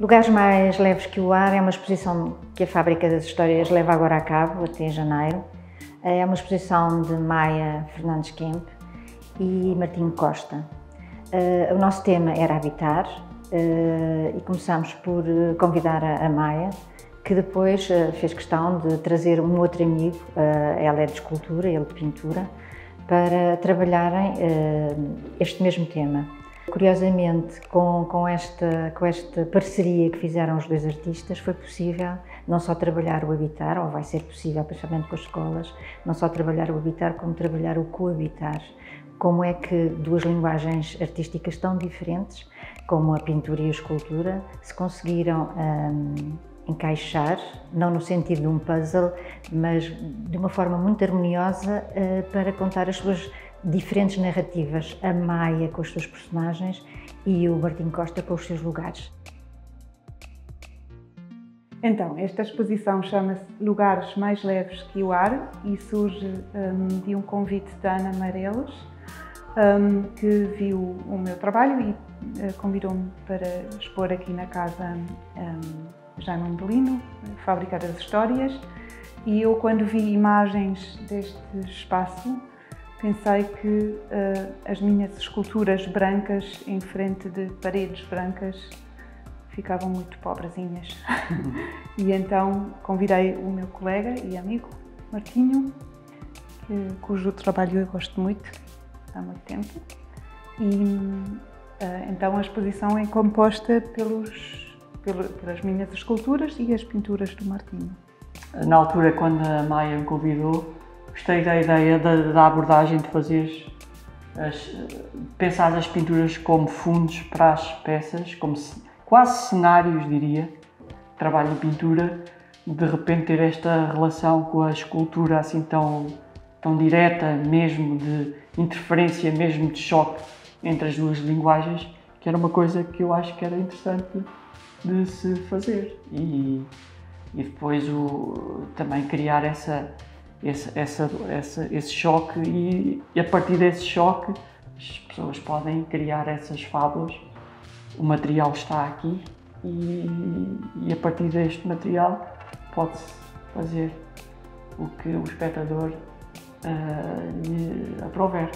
Lugares mais leves que o ar é uma exposição que a Fábrica das Histórias leva agora a cabo, até janeiro. É uma exposição de Maia Fernandes Kemp e Martinho Costa. Uh, o nosso tema era habitar uh, e começamos por convidar a, Maia, que depois fez questão de trazer um outro amigo, ela é de escultura, ele de pintura, para trabalharem este mesmo tema. Curiosamente, com, com, esta, com esta parceria que fizeram os dois artistas, foi possível não só trabalhar o habitar, ou vai ser possível, principalmente com as escolas, não só trabalhar o habitar, como trabalhar o coabitar. Como é que duas linguagens artísticas tão diferentes, como a pintura e a escultura, se conseguiram hum, encaixar, não no sentido de um puzzle, mas de uma forma muito harmoniosa uh, para contar as suas diferentes narrativas, a Maia com os seus personagens e o Martim Costa com os seus lugares. Então, esta exposição chama-se Lugares Mais Leves que o Ar e surge um, de um convite da Ana Marelos, um, que viu o meu trabalho e uh, convidou-me para expor aqui na casa um, Jaime Belino, Fábrica das Histórias. E eu, quando vi imagens deste espaço, pensei que uh, as minhas esculturas brancas em frente de paredes brancas ficavam muito pobrezinhas. e então convidei o meu colega e amigo, Martinho, que, cujo trabalho eu gosto muito há muito tempo. E uh, então a exposição é composta pelos, pelas minhas esculturas e as pinturas do Martinho. Na altura, quando a Maia me convidou, Gostei da ideia da, da abordagem de fazer as, pensar as pinturas como fundos para as peças, como se, quase cenários, diria. Trabalho de pintura, de repente ter esta relação com a escultura assim tão, tão direta, mesmo de interferência, mesmo de choque entre as duas linguagens, que era uma coisa que eu acho que era interessante de se fazer. E, e depois o, também criar essa esse, essa, essa, esse choque e, e, a partir desse choque as pessoas podem criar essas fábulas. O material está aqui e, e a partir deste material pode-se fazer o que o espectador uh, aprover.